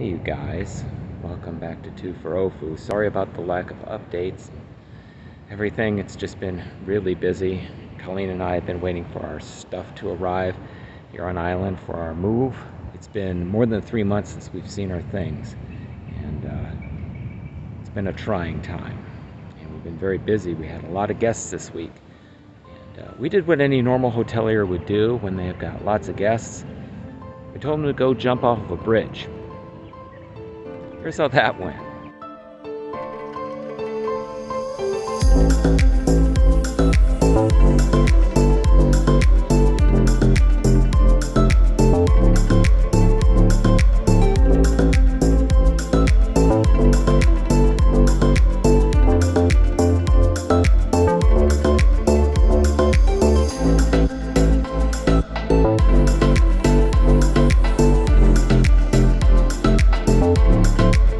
Hey you guys, welcome back to 2 for Ofu. Sorry about the lack of updates. Everything, it's just been really busy. Colleen and I have been waiting for our stuff to arrive here on island for our move. It's been more than three months since we've seen our things. And uh, it's been a trying time. And we've been very busy. We had a lot of guests this week. And uh, we did what any normal hotelier would do when they've got lots of guests. We told them to go jump off of a bridge. Here's how that went. you